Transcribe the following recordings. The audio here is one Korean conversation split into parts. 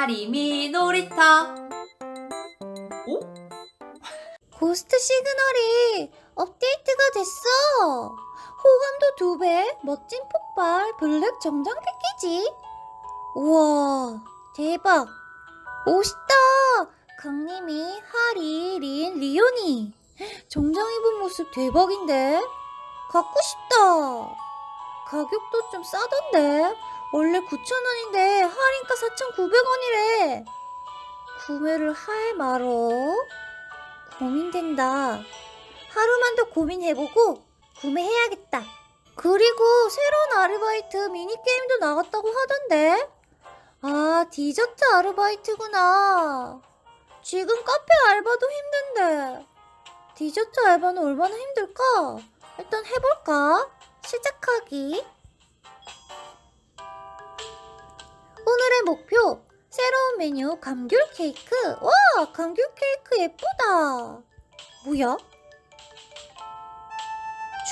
하리미 놀이터 고스트 시그널이 업데이트가 됐어. 호감도 두 배, 멋진 폭발, 블랙 정장 패키지. 우와, 대박. 멋있다. 강림이, 하리, 린, 리온이. 정장 입은 모습 대박인데? 갖고 싶다. 가격도 좀 싸던데? 원래 9,000원인데 할인가 4,900원이래. 구매를 할 말어? 고민된다. 하루만 더 고민해보고 구매해야겠다. 그리고 새로운 아르바이트 미니게임도 나왔다고 하던데? 아, 디저트 아르바이트구나. 지금 카페 알바도 힘든데. 디저트 알바는 얼마나 힘들까? 일단 해볼까? 시작하기. 목표. 새로운 메뉴 감귤 케이크. 와, 감귤 케이크 예쁘다. 뭐야?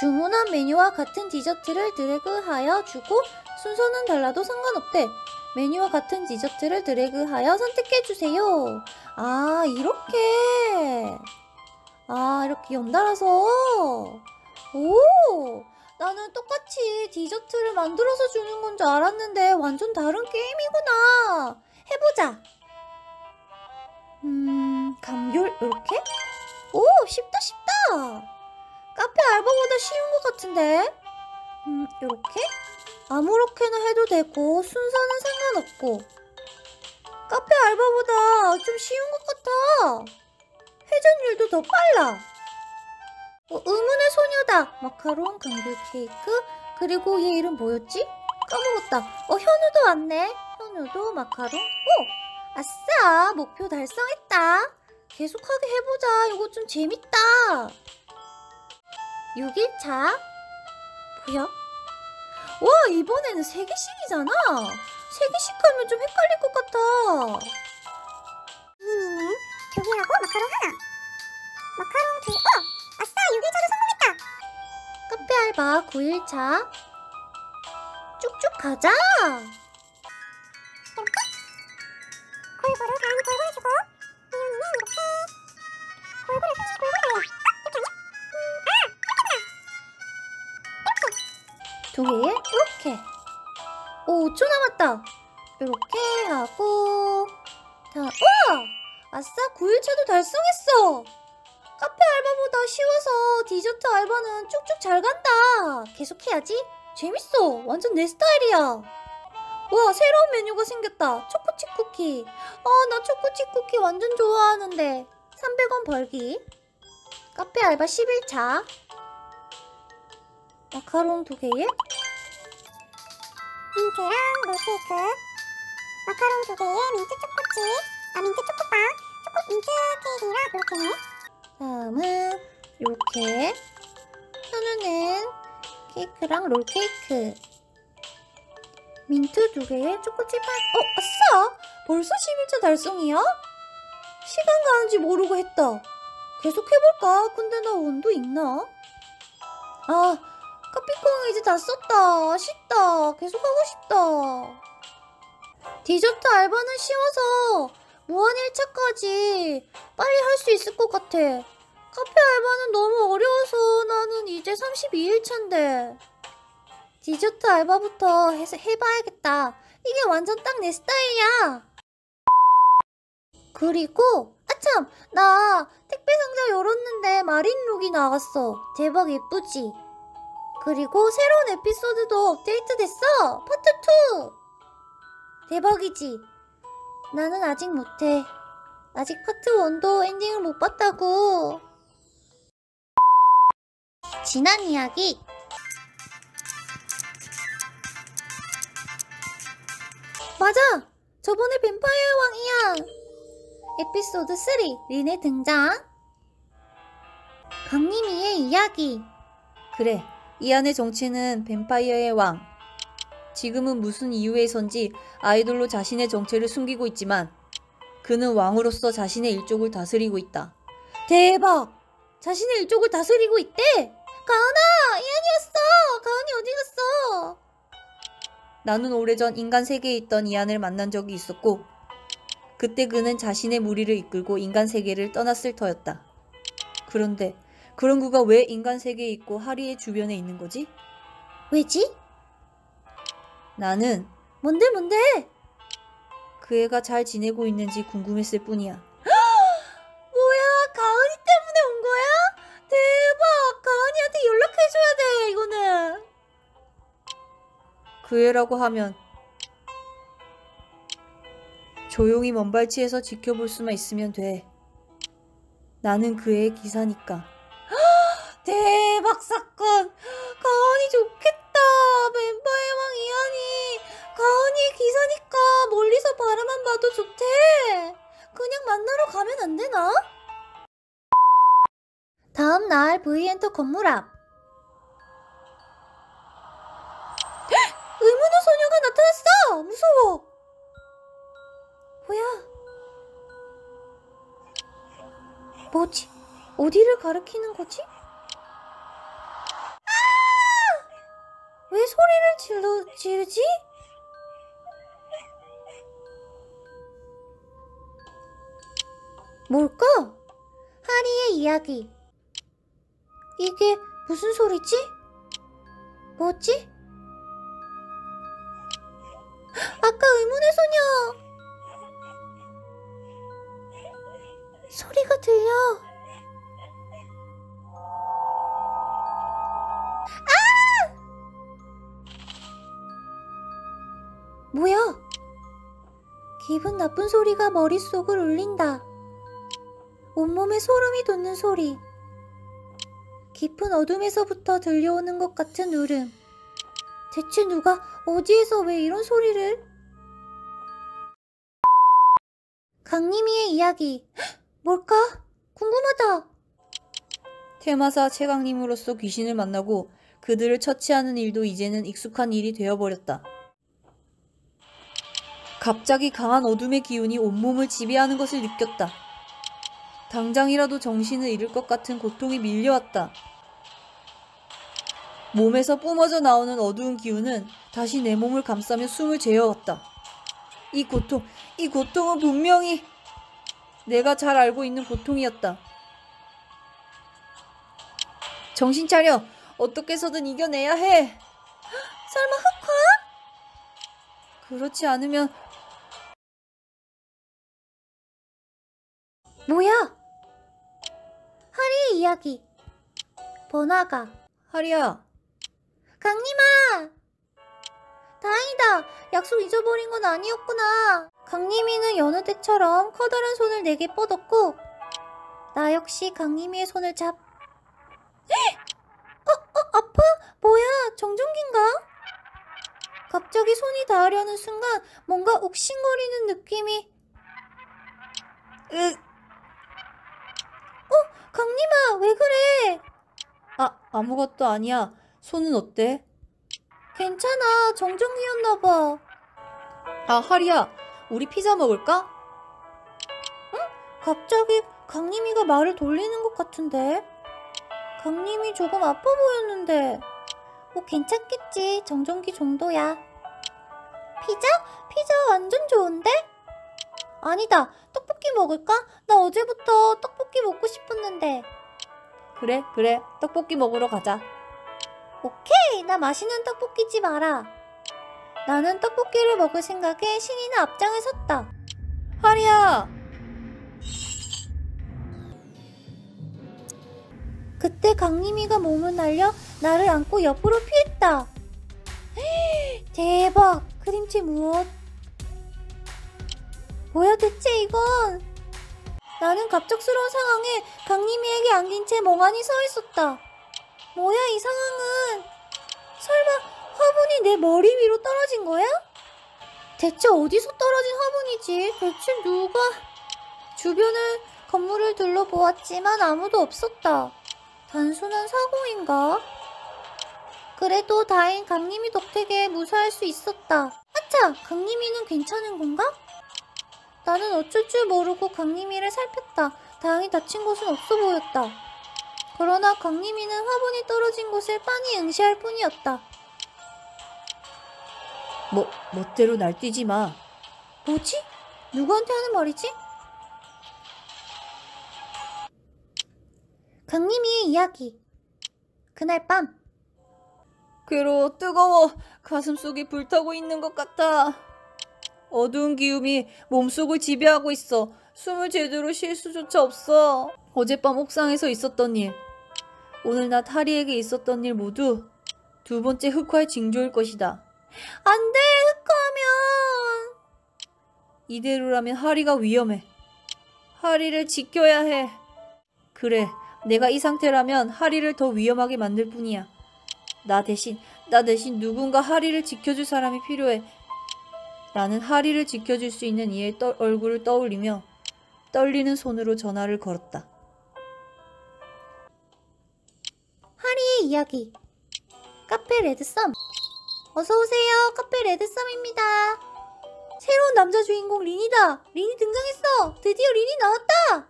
주문한 메뉴와 같은 디저트를 드래그하여 주고 순서는 달라도 상관없대. 메뉴와 같은 디저트를 드래그하여 선택해주세요. 아, 이렇게. 아, 이렇게 연달아서. 오! 나는 똑같이 디저트를 만들어서 주는 건 줄 알았는데 완전 다른 게임이구나. 해보자. 음, 감귤, 이렇게? 오, 쉽다, 쉽다. 카페 알바보다 쉬운 것 같은데? 음, 이렇게? 아무렇게나 해도 되고, 순서는 상관없고. 카페 알바보다 좀 쉬운 것 같아. 회전율도 더 빨라. 어, 의문의 소녀다. 마카롱, 감귤 케이크, 그리고 얘 이름 뭐였지? 까먹었다. 어, 현우도 왔네. 현우도 마카롱. 오! 아싸! 목표 달성했다. 계속하게 해보자. 이거 좀 재밌다. 6일차. 뭐야? 와, 이번에는 3개씩이잖아. 3개씩 하면 좀 헷갈릴 것 같아. 미니는 두 개하고 마카롱 하나. 마카롱 두 개. 어! 아싸! 6일차도 성공했다. 카페 알바 9일차. 쭉쭉 가자. 다음에 골고루 주고 미연이는 이렇게 골고루 손이 골고루 해. 두 개에 이렇게. 오, 5초 남았다. 이렇게 하고 다 우와! 아싸 9일차도 달성했어. 카페 알바보다 쉬워서 디저트 알바는 쭉쭉 잘 간다. 계속해야지. 재밌어. 완전 내 스타일이야. 와, 새로운 메뉴가 생겼다. 초코칩 쿠키. 아, 나 초코칩 쿠키 완전 좋아하는데. 300원 벌기. 카페 알바 11차. 마카롱 두 개에 민트랑 롤케이크. 마카롱 두 개에 민트 초코칩. 아 민트 초코빵. 초코 민트 케이크랑 이렇게네. 다음은 이렇게 현우는 케이크랑 롤케이크 민트 두 개에 초코칩 한 어? 아싸! 벌써 11차 달성이야? 시간 가는지 모르고 했다 계속 해볼까? 근데 나 원도 있나? 아 커피콩 이제 다 썼다 아쉽다 계속 하고 싶다 디저트 알바는 쉬워서 무한 1차까지 빨리 할 수 있을 것 같아. 카페 알바는 너무 어려워서 나는 이제 32일차인데. 디저트 알바부터 해서 해봐야겠다. 이게 완전 딱 내 스타일이야. 그리고 아참 나 택배 상자 열었는데 마린룩이 나왔어. 대박 예쁘지? 그리고 새로운 에피소드도 업데이트 됐어. 파트 2. 대박이지? 나는 아직 못해. 아직 파트 1도 엔딩을 못 봤다고. 지난 이야기. 맞아! 저번에 뱀파이어 왕이야! 에피소드 3, 린의 등장. 강림이의 이야기. 그래, 이 안의 정체는 뱀파이어의 왕. 지금은 무슨 이유에선지 아이돌로 자신의 정체를 숨기고 있지만 그는 왕으로서 자신의 일족을 다스리고 있다. 대박! 자신의 일족을 다스리고 있대! 가은아! 이안이었어! 가은이 어디 갔어? 나는 오래전 인간 세계에 있던 이안을 만난 적이 있었고 그때 그는 자신의 무리를 이끌고 인간 세계를 떠났을 터였다. 그런데 그런 그가 왜 인간 세계에 있고 하리의 주변에 있는 거지? 왜지? 나는 뭔데 뭔데? 그 애가 잘 지내고 있는지 궁금했을 뿐이야. 뭐야 가은이 때문에 온 거야? 대박 가은이한테 연락해줘야 돼 이거는 그 애라고 하면 조용히 먼발치에서 지켜볼 수만 있으면 돼. 나는 그 애의 기사니까. 대박 사건 가은이 좋겠다 멤버의 왕 이한이 가은이의 기사니까 멀리서 바라만 봐도 좋대 그냥 만나러 가면 안 되나? 다음 날 V엔터 건물 앞 의문의 소녀가 나타났어 무서워 뭐야 뭐지? 어디를 가리키는 거지? 왜 소리를 질러, 지르지? 뭘까? 하리의 이야기. 이게 무슨 소리지? 뭐지? 아까 의문의 소녀! 소리가 들려. 뭐야? 기분 나쁜 소리가 머릿속을 울린다. 온몸에 소름이 돋는 소리. 깊은 어둠에서부터 들려오는 것 같은 울음. 대체 누가 어디에서 왜 이런 소리를? 강림이의 이야기. 헉, 뭘까? 궁금하다. 테마사 최강님으로서 귀신을 만나고 그들을 처치하는 일도 이제는 익숙한 일이 되어버렸다. 갑자기 강한 어둠의 기운이 온몸을 지배하는 것을 느꼈다. 당장이라도 정신을 잃을 것 같은 고통이 밀려왔다. 몸에서 뿜어져 나오는 어두운 기운은 다시 내 몸을 감싸며 숨을 죄어왔다. 이 고통, 이 고통은 분명히 내가 잘 알고 있는 고통이었다. 정신 차려! 어떻게 해서든 이겨내야 해! 설마 흑화? 그렇지 않으면 뭐야? 이야기. 번화가. 하리야, 강림아! 다행이다. 약속 잊어버린 건 아니었구나. 강림이는 여느 때처럼 커다란 손을 내게 뻗었고, 나 역시 강림이의 손을 잡. 어, 어, 아파? 뭐야? 정전기인가? 갑자기 손이 닿으려는 순간 뭔가 욱신거리는 느낌이. 으, 왜 그래? 아, 아무것도 아니야. 손은 어때? 괜찮아. 정전기였나봐. 아, 하리야, 우리 피자 먹을까? 갑자기 강림이가 말을 돌리는 것 같은데? 강림이 조금 아파 보였는데. 뭐 괜찮겠지. 정전기 정도야. 피자? 피자 완전 좋은데? 아니다. 떡볶이 먹을까? 나 어제부터 떡볶이 먹고 싶었는데. 그래, 그래. 떡볶이 먹으러 가자. 오케이. 나 맛있는 떡볶이집 알아. 나는 떡볶이를 먹을 생각에 신이는 앞장에 섰다. 하리야! 그때 강림이가 몸을 날려 나를 안고 옆으로 피했다. 대박! 그림체 무엇? 뭐야 대체 이건? 나는 갑작스러운 상황에 강림이에게 안긴 채 멍하니 서 있었다. 뭐야 이 상황은? 설마 화분이 내 머리 위로 떨어진 거야? 대체 어디서 떨어진 화분이지? 대체 누가? 주변을 건물을 둘러보았지만 아무도 없었다. 단순한 사고인가? 그래도 다행 강림이 덕택에 무사할 수 있었다. 아차! 강림이는 괜찮은 건가? 나는 어쩔 줄 모르고 강림이를 살폈다. 다행히 다친 곳은 없어 보였다. 그러나 강림이는 화분이 떨어진 곳을 빤히 응시할 뿐이었다. 뭐, 멋대로 날뛰지 마. 뭐지? 누구한테 하는 말이지? 강림이의 이야기. 그날 밤, 괴로워, 뜨거워. 가슴속이 불타고 있는 것 같아. 어두운 기움이 몸속을 지배하고 있어. 숨을 제대로 쉴 수조차 없어. 어젯밤 옥상에서 있었던 일, 오늘 낮 하리에게 있었던 일 모두 두 번째 흑화의 징조일 것이다. 안 돼, 흑화하면. 이대로라면 하리가 위험해. 하리를 지켜야 해. 그래, 내가 이 상태라면 하리를 더 위험하게 만들 뿐이야. 나 대신, 나 대신 누군가 하리를 지켜줄 사람이 필요해. 나는 하리를 지켜줄 수 있는 이의 떠- 얼굴을 떠올리며 떨리는 손으로 전화를 걸었다. 하리의 이야기. 카페 레드썸. 어서오세요. 카페 레드썸입니다. 새로운 남자 주인공 린이다. 린이 등장했어. 드디어 린이 나왔다.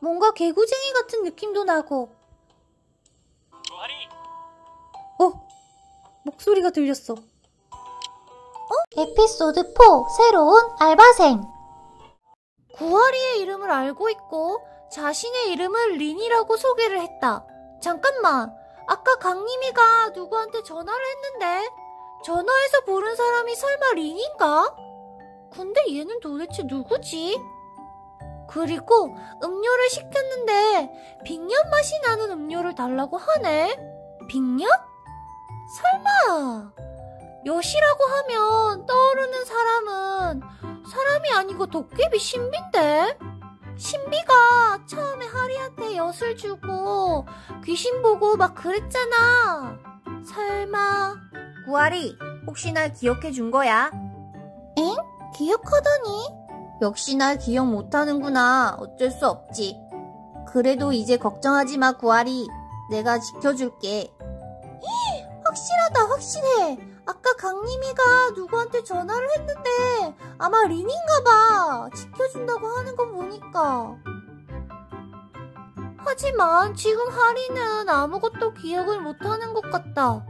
뭔가 개구쟁이 같은 느낌도 나고. 어? 목소리가 들렸어. 에피소드 4 새로운 알바생 구하리의 이름을 알고 있고 자신의 이름을 린이라고 소개를 했다. 잠깐만, 아까 강림이가 누구한테 전화를 했는데 전화해서 부른 사람이 설마 린인가? 근데 얘는 도대체 누구지? 그리고 음료를 시켰는데 빅년 맛이 나는 음료를 달라고 하네. 빅년? 설마 여시라고 하면 떠오르는 사람은 사람이 아니고 도깨비 신비인데? 신비가 처음에 하리한테 엿을 주고 귀신 보고 막 그랬잖아. 설마 구아리, 혹시 날 기억해 준 거야? 기억하다니? 역시 날 기억 못하는구나. 어쩔 수 없지. 그래도 이제 걱정하지 마, 구아리. 내가 지켜줄게. 확실하다 확실해. 아까 강림이가 누구한테 전화를 했는데 아마 린인가 봐. 지켜준다고 하는 거 보니까. 하지만 지금 하리는 아무것도 기억을 못하는 것 같다.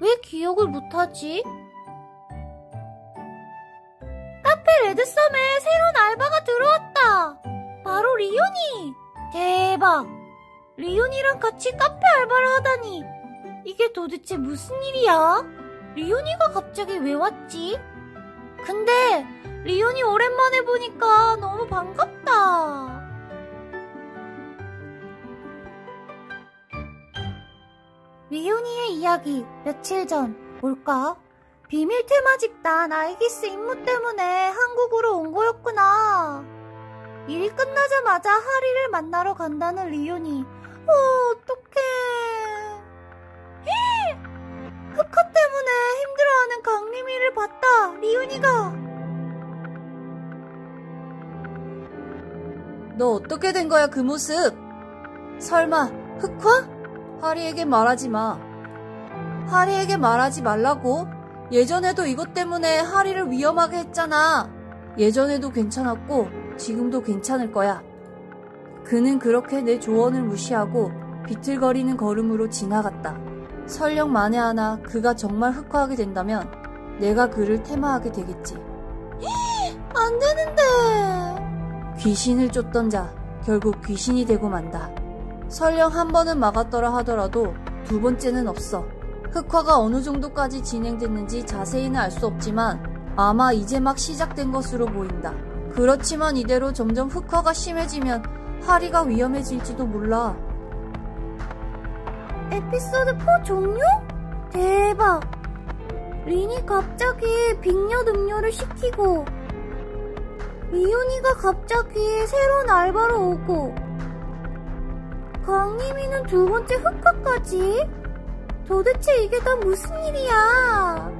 왜 기억을 못하지? 카페 레드썸에 새로운 알바가 들어왔다. 바로 리온이. 대박. 리온이랑 같이 카페 알바를 하다니. 이게 도대체 무슨 일이야? 리온이가 갑자기 왜 왔지? 근데 리온이 오랜만에 보니까 너무 반갑다. 리온이의 이야기 며칠 전 뭘까? 비밀 테마 집단 아이기스 임무 때문에 한국으로 온 거였구나. 일이 끝나자마자 하리를 만나러 간다는 리온이. 어, 어떡해. 힘들어 하는 강림이를 봤다. 리온이가. 너 어떻게 된 거야, 그 모습? 설마, 흑화? 하리에게 말하지 마. 하리에게 말하지 말라고? 예전에도 이것 때문에 하리를 위험하게 했잖아. 예전에도 괜찮았고, 지금도 괜찮을 거야. 그는 그렇게 내 조언을 무시하고 비틀거리는 걸음으로 지나갔다. 설령 만에 하나 그가 정말 흑화하게 된다면 내가 그를 테마하게 되겠지. 안 되는데. 귀신을 쫓던 자, 결국 귀신이 되고 만다. 설령 한 번은 막았더라 하더라도 두 번째는 없어. 흑화가 어느 정도까지 진행됐는지 자세히는 알 수 없지만 아마 이제 막 시작된 것으로 보인다. 그렇지만 이대로 점점 흑화가 심해지면 하리가 위험해질지도 몰라. 에피소드 4 종료? 대박. 린이 갑자기 빅엿 음료를 시키고 리온이가 갑자기 새로운 알바로 오고 강림이는 두 번째 흑화까지? 도대체 이게 다 무슨 일이야?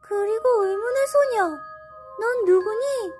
그리고 의문의 소녀, 넌 누구니?